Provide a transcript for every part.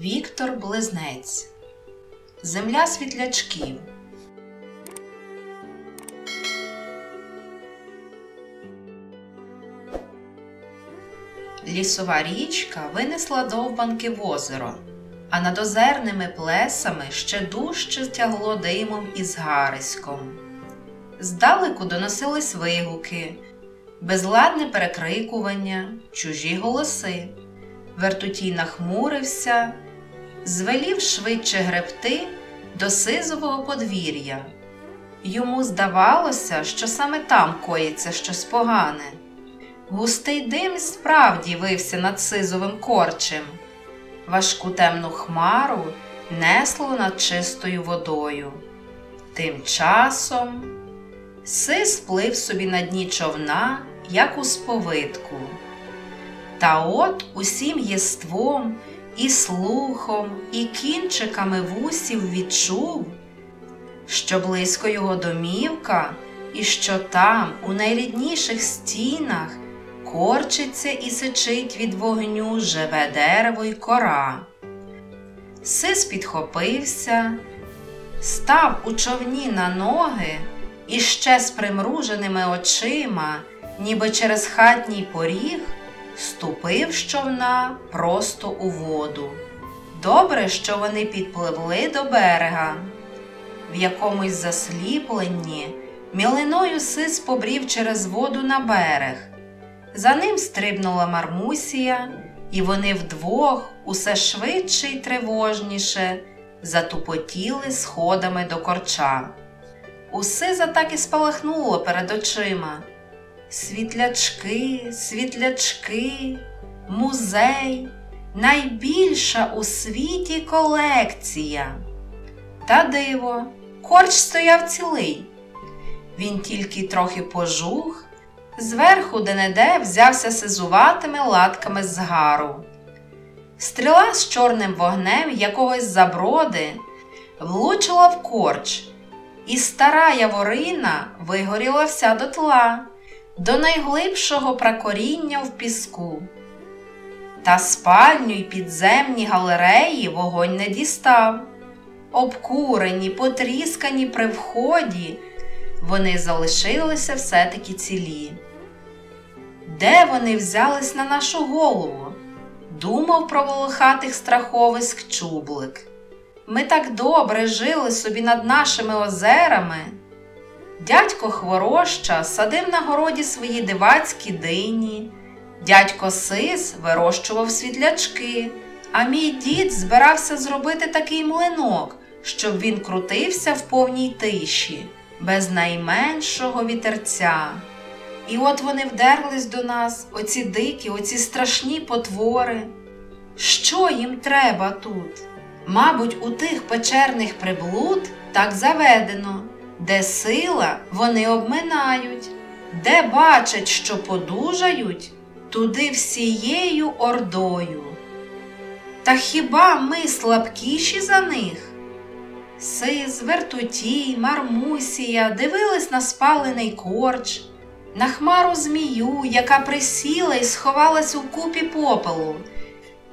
Віктор Близнець Земля світлячків. Лісова річка винесла довбанки в озеро, а над озерними плесами ще дужче тягло димом і згариськом. Здалеку доносились вигуки, безладне перекрикування, чужі голоси. Вертутій нахмурився, звелів швидше гребти до сизового подвір'я. Йому здавалося, що саме там коїться щось погане. Густий дим справді вився над сизовим корчем, важку темну хмару несло над чистою водою. Тим часом сис плив собі на дні човна, як у сповитку. Та от усім єством, і слухом, і кінчиками вусів відчув, що близько його домівка, і що там, у найрідніших стінах, корчиться і сичить від вогню живе дерево й кора. Сис підхопився, став у човні на ноги і ще з примруженими очима, ніби через хатній поріг ступив з човна просто у воду. Добре, що вони підпливли до берега. В якомусь засліпленні мілиною сис побрів через воду на берег. За ним стрибнула Мармусія, і вони вдвох усе швидше й тривожніше затупотіли сходами до корча. Усе за так і спалахнуло перед очима. Світлячки, світлячки, музей, найбільша у світі колекція. Та диво, корч стояв цілий. Він тільки трохи пожух, зверху де-не-де взявся сизуватими латками згару. Стріла з чорним вогнем якогось заброди влучила в корч, і стара яворина вигоріла вся дотла до найглибшого пракоріння в піску. Та спальню й підземні галереї вогонь не дістав. Обкурені, потріскані при вході, вони залишилися все-таки цілі. Де вони взялись на нашу голову? Думав про волохатих страховиськ чублик. Ми так добре жили собі над нашими озерами. Дядько Хвороща садив на городі свої дивацькі дині, дядько Сис вирощував світлячки, а мій дід збирався зробити такий млинок, щоб він крутився в повній тиші, без найменшого вітерця. І от вони вдерлись до нас, оці дикі, оці страшні потвори. Що їм треба тут? Мабуть, у тих печерних приблуд так заведено. Де сила вони обминають, де бачать, що подужають, туди всією ордою. Та хіба ми слабкіші за них? Сиз, вертутій, мармусія дивились на спалений корч, на хмару змію, яка присіла і сховалась у купі попелу,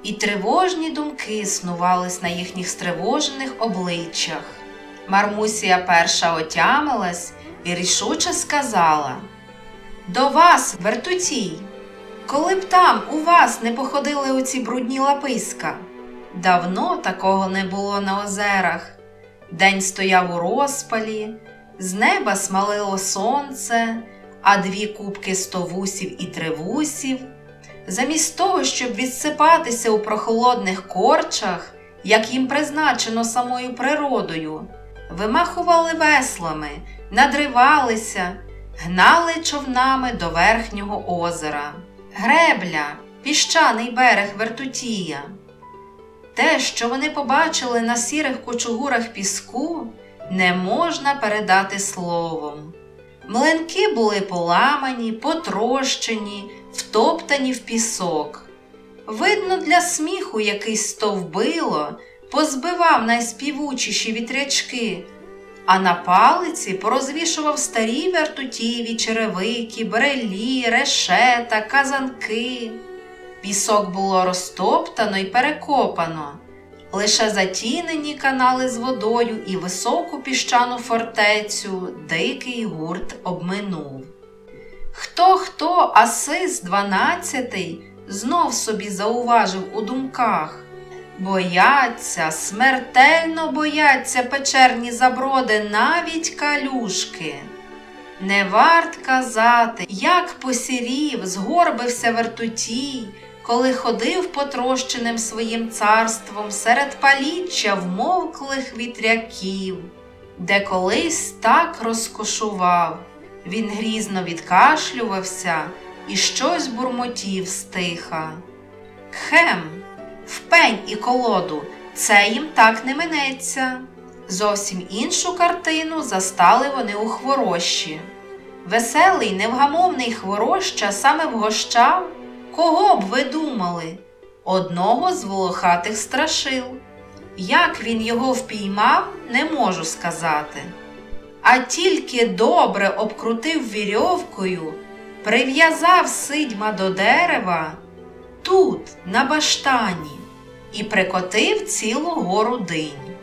і тривожні думки снувались на їхніх стривожених обличчях. Мармусія перша отямилась і рішуче сказала До вас, вертутій, коли б там у вас не походили оці брудні лаписька. Давно такого не було на озерах. День стояв у розпалі, з неба смалило сонце, а дві кубки стовусів і тривусів. Замість того, щоб відсипатися у прохолодних корчах, як їм призначено самою природою вимахували веслами, надривалися, гнали човнами до верхнього озера, гребля, піщаний берег Вертутія. Те, що вони побачили на сірих кочугурах піску, не можна передати словом. Млинки були поламані, потрощені, втоптані в пісок. Видно, для сміху якийсь стовбило позбивав найспівучіші вітрячки, а на палиці порозвішував старі вертутіві черевики, брелі, решета, казанки. Пісок було розтоптано і перекопано, лише затінені канали з водою і високу піщану фортецю дикий гурт обминув. Хто, хто, Асис дванадцятий знов собі зауважив у думках. Бояться, смертельно бояться печерні заброди навіть калюшки. Не варт казати, як посірів, згорбився вертутій, коли ходив потрощеним своїм царством серед паліччя вмовклих вітряків, де колись так розкошував. Він грізно відкашлювався і щось бурмотів стиха. Хем, в пень і колоду, це їм так не минеться. Зовсім іншу картину застали вони у хворощі. Веселий, невгамовний хвороща саме вгощав, кого б ви думали? Одного з волохатих страшил. Як він його впіймав, не можу сказати. А тільки добре обкрутив вірьовкою, прив'язав сидьма до дерева тут, на баштані, і прикотив цілу гору динь.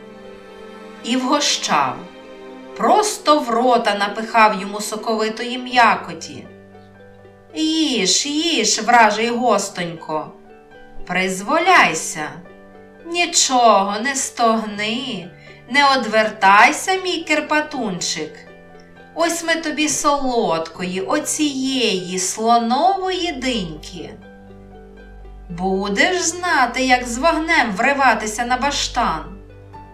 І вгощав, просто в рота напихав йому соковитої м'якоті. Їж, їж, вражий гостонько, призволяйся, нічого не стогни, не одвертайся, мій кирпатунчик. Ось ми тобі солодкої, оцієї слонової диньки. Будеш знати, як з вогнем вриватися на баштан.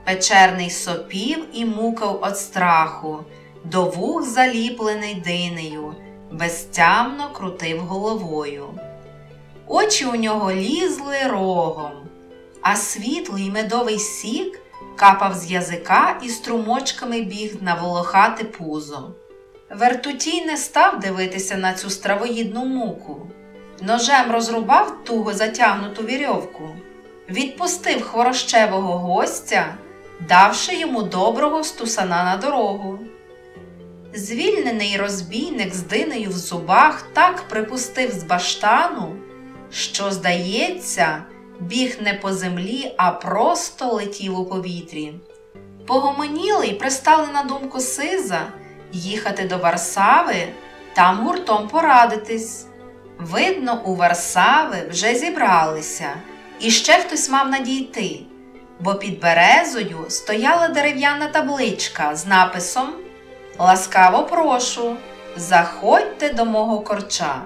Печерний сопів і мукав від страху, до вух заліплений динею, безтямно крутив головою. Очі у нього лізли рогом, а світлий медовий сік капав з язика і струмочками біг на волохате пузо. Вертутій не став дивитися на цю стравоїдну муку. Ножем розрубав туго затягнуту вірьовку, відпустив хворощевого гостя, давши йому доброго стусана на дорогу. Звільнений розбійник з динею в зубах так припустив з баштану, що, здається, біг не по землі, а просто летів у повітрі. Погомоніли й пристали на думку Сиза їхати до Варсави, там гуртом порадитись. Видно, у Варсави вже зібралися, і ще хтось мав надійти, бо під березою стояла дерев'яна табличка з написом Ласкаво прошу, заходьте до мого корча.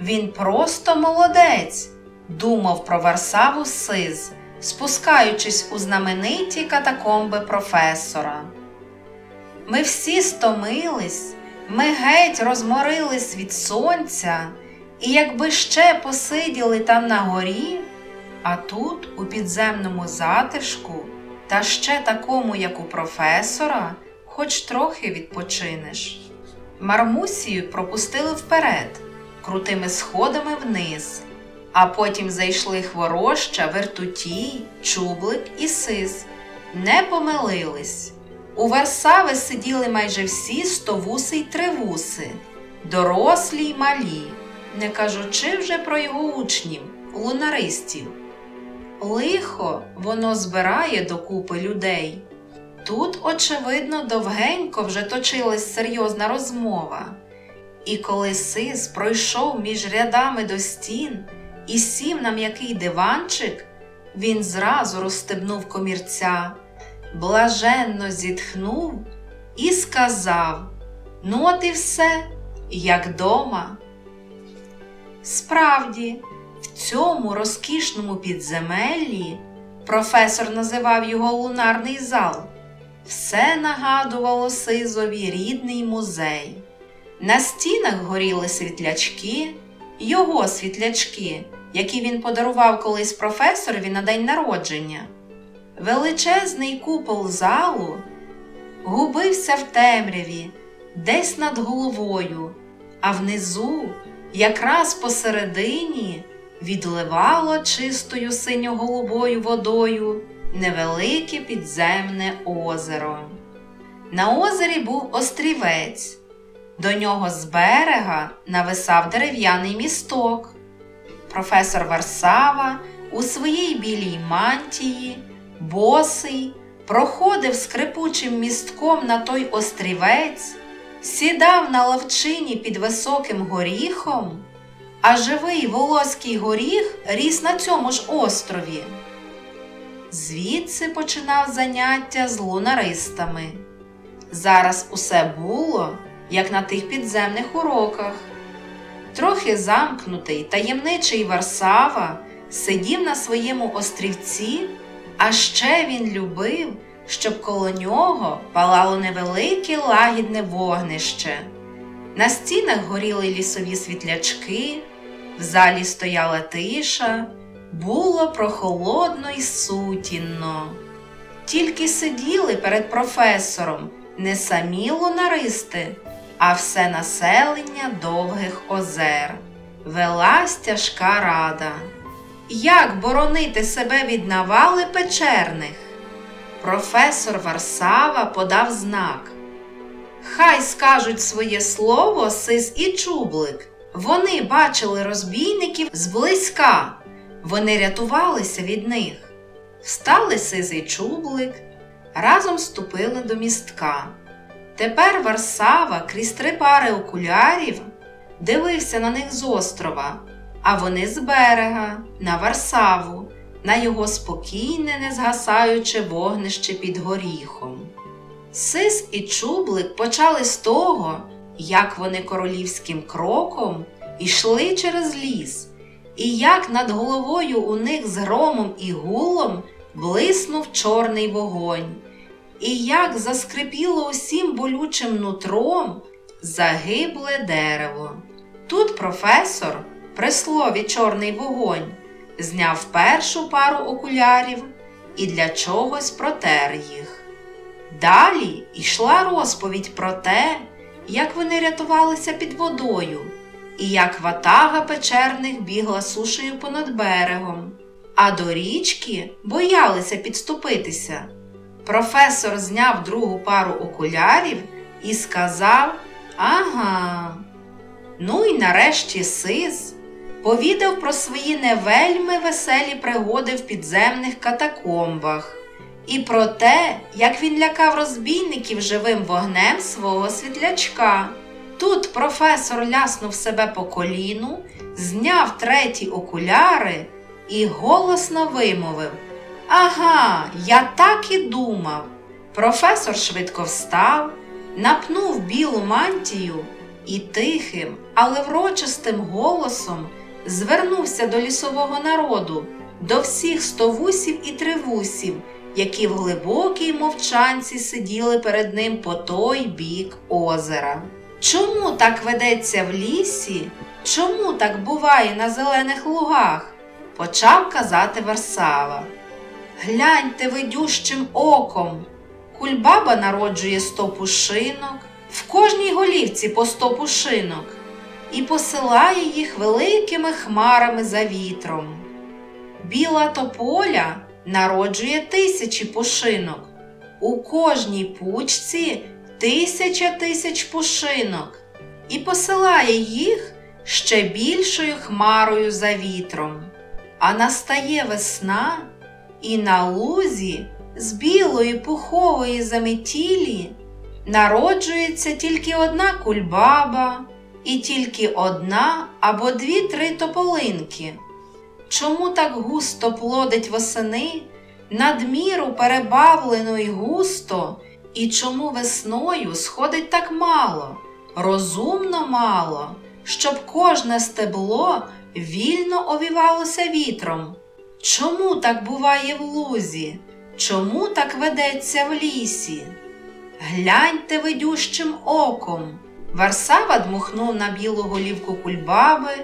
Він просто молодець, думав про Варсаву Сиз, спускаючись у знамениті катакомби професора. Ми всі стомились, ми геть розморились від сонця. І якби ще посиділи там на горі, а тут, у підземному затишку, та ще такому, як у професора, хоч трохи відпочинеш. Мармусію пропустили вперед, крутими сходами вниз, а потім зайшли хвороща, вертутій, чублик і сис. Не помилились. У Варсави сиділи майже всі стовуси й тривуси, дорослі й малі не кажучи вже про його учнів, лунаристів. Лихо воно збирає докупи людей. Тут, очевидно, довгенько вже точилась серйозна розмова. І коли Сис пройшов між рядами до стін і сів на м'який диванчик, він зразу розстебнув комірця, блаженно зітхнув і сказав: Ну, от і все, як дома. Справді, в цьому розкішному підземеллі професор називав його лунарний зал, все нагадувало Сизові рідний музей. На стінах горіли світлячки, його світлячки, які він подарував колись професорові на день народження. Величезний купол залу губився в темряві, десь над головою, а внизу якраз посередині відливало чистою синьо-голубою водою невелике підземне озеро. На озері був острівець, до нього з берега нависав дерев'яний місток. Професор Варсава у своїй білій мантії, босий, проходив скрипучим містком на той острівець, сідав на лавчині під високим горіхом, а живий волоський горіх ріс на цьому ж острові. Звідси починав заняття з лунаристами. Зараз усе було, як на тих підземних уроках. Трохи замкнутий таємничий Варсава сидів на своєму острівці, а ще він любив, щоб коло нього палало невелике лагідне вогнище. На стінах горіли лісові світлячки, в залі стояла тиша, було прохолодно й сутінно. Тільки сиділи перед професором не самі лунаристи, а все населення довгих озер. Велась тяжка рада. Як боронити себе від навали печерних? Професор Варсава подав знак. Хай скажуть своє слово сис і чублик. Вони бачили розбійників зблизька, вони рятувалися від них. Встали і чублик, разом ступили до містка. Тепер Варсава крізь три пари окулярів дивився на них з острова, а вони з берега, на Варсаву, на його спокійне, незгасаюче вогнище під горіхом. Сис і чублик почали з того, як вони королівським кроком йшли через ліс, і як над головою у них з громом і гулом блиснув чорний вогонь, і як заскрипіло усім болючим нутром загибле дерево. Тут професор, при слові чорний вогонь, зняв першу пару окулярів і для чогось протер їх. Далі йшла розповідь про те, як вони рятувалися під водою, і як ватага печерних бігла сушею понад берегом, а до річки боялися підступитися. Професор зняв другу пару окулярів і сказав Ага. Ну і нарешті Сис повідав про свої невельми веселі пригоди в підземних катакомбах і про те, як він лякав розбійників живим вогнем свого світлячка. Тут професор ляснув себе по коліну, зняв треті окуляри і голосно вимовив Ага, я так і думав. Професор швидко встав, напнув білу мантію і тихим, але врочистим голосом звернувся до лісового народу, до всіх стовусів і тривусів, які в глибокій мовчанці сиділи перед ним по той бік озера. Чому так ведеться в лісі? Чому так буває на зелених лугах? почав казати Варсава. Гляньте видющим оком. Кульбаба народжує сто пушинок, в кожній голівці по сто пушинок, і посилає їх великими хмарами за вітром. Біла тополя народжує тисячі пушинок, у кожній пучці тисяча тисяч пушинок, і посилає їх ще більшою хмарою за вітром. А настає весна, і на лузі з білої пухової заметілі народжується тільки одна кульбаба і тільки одна або дві-три тополинки. Чому так густо плодить восени, надміру перебавлено й густо, і чому весною сходить так мало, розумно мало, щоб кожне стебло вільно овівалося вітром? Чому так буває в лузі? Чому так ведеться в лісі? Гляньте видющим оком. Варсава дмухнув на білу голівку кульбаби,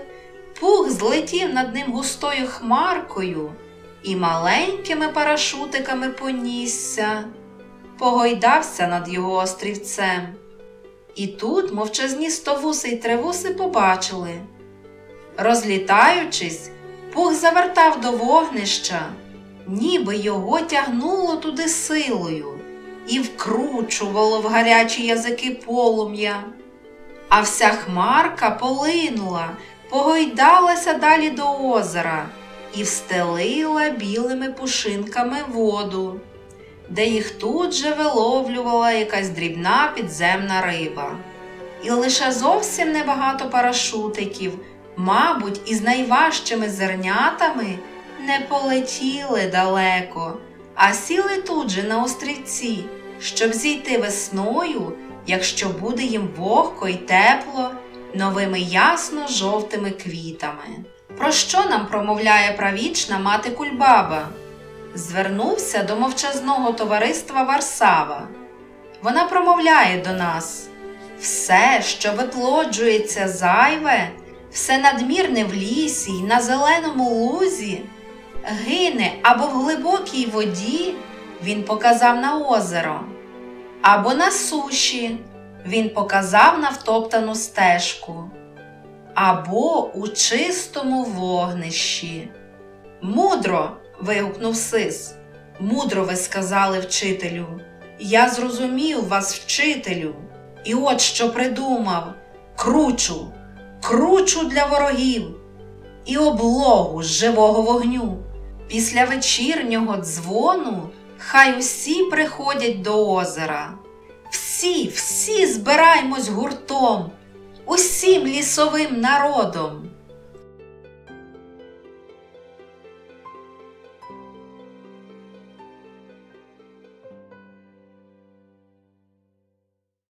пух злетів над ним густою хмаркою і маленькими парашутиками понісся, погойдався над його острівцем. І тут мовчазні стовуси й тривуси побачили. Розлітаючись, пух завертав до вогнища, ніби його тягнуло туди силою і вкручувало в гарячі язики полум'я. А вся хмарка полинула, погойдалася далі до озера, і встелила білими пушинками воду, де їх тут же виловлювала якась дрібна підземна риба. І лише зовсім небагато парашутиків, мабуть, із найважчими зернятами не полетіли далеко, а сіли тут же на острівці, щоб зійти весною, якщо буде їм вогко й тепло, новими ясно-жовтими квітами. Про що нам промовляє правічна мати Кульбаба? Звернувся до мовчазного товариства Варсава. Вона промовляє до нас все, що виплоджується зайве, все надмірне в лісі й на зеленому лузі, гине або в глибокій воді він показав на озеро, або на суші він показав на втоптану стежку, або у чистому вогнищі. Мудро. вигукнув сис. Мудро ви сказали вчителю. Я зрозумів вас, вчителю. І от що придумав кручу, кручу для ворогів і облогу живого вогню. Після вечірнього дзвону хай усі приходять до озера. Всі, всі збираємось гуртом, усім лісовим народом.